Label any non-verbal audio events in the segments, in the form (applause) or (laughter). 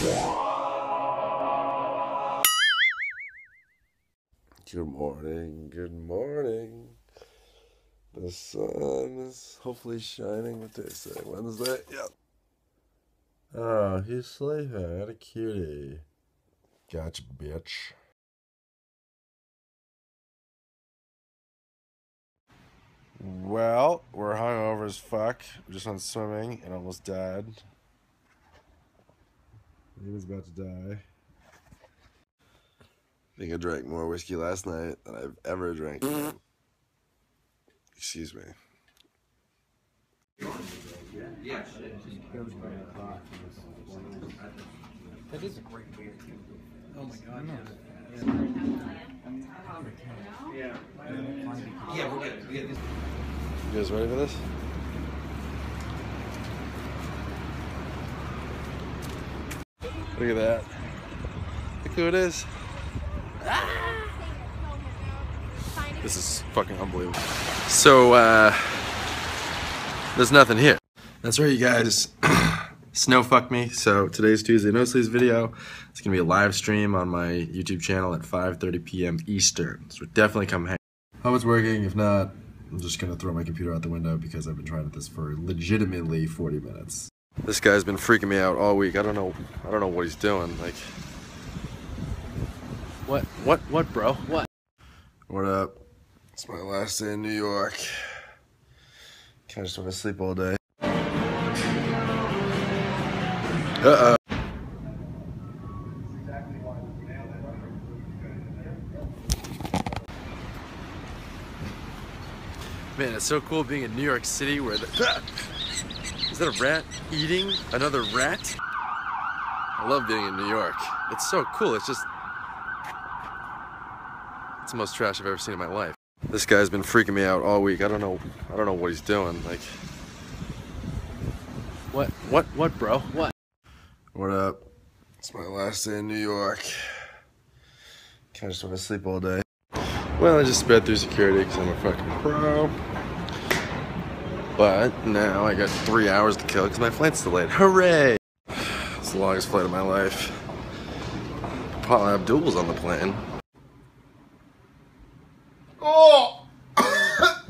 Good morning, good morning. The sun is hopefully shining. What day is today? Uh, Wednesday? Yep. Ah, oh, he's sleeping. What a cutie. Gotcha, bitch. Well, we're hungover as fuck. We just went swimming and almost died. He was about to die. I think I drank more whiskey last night than I've ever drank. Excuse me. That is a great beer. Oh my god. Yeah. Yeah, we're good. We get this. You guys ready for this? Look at that. Look who it is. This is fucking unbelievable. So, uh, there's nothing here. That's right, you guys. (clears throat) Snow fuck me. So today's Tuesday No Sleeves video. It's gonna be a live stream on my YouTube channel at 5:30 p.m. Eastern. So definitely come hang. Hope it's working. If not, I'm just gonna throw my computer out the window because I've been trying at this for legitimately 40 minutes. This guy's been freaking me out all week. I don't know. I don't know what he's doing. Like, What? What? What, bro? What? what up? It's my last day in New York. Kind of just want to sleep all day. Uh oh. Man, it's so cool being in New York City where the. (laughs) Is that a rat eating another rat? I love being in New York. It's so cool. It's just. It's the most trash I've ever seen in my life. This guy's been freaking me out all week. I don't know. I don't know what he's doing. Like, What? What? What, bro? What? what up? It's my last day in New York. Kind of just want to sleep all day. Well, I just sped through security because I'm a fucking pro. But now I got three hours to kill because my flight's delayed. Hooray! It's the longest flight of my life. Paula Abdul's on the plane. Oh! (coughs) oh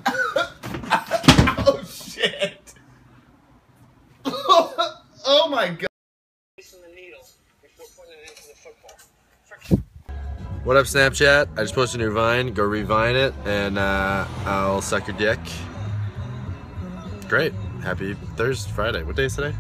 shit! (laughs) oh my god! What up, Snapchat? I just posted a new Vine. Go revine it, and uh, I'll suck your dick. Great. Happy Thursday, Friday. What day is today?